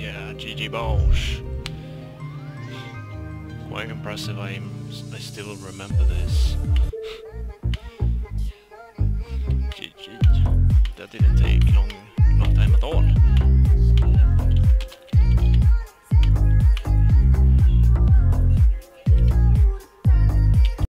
Yeah, GG Bosch. Quite impressive, I, I still remember this. GG. That didn't take long.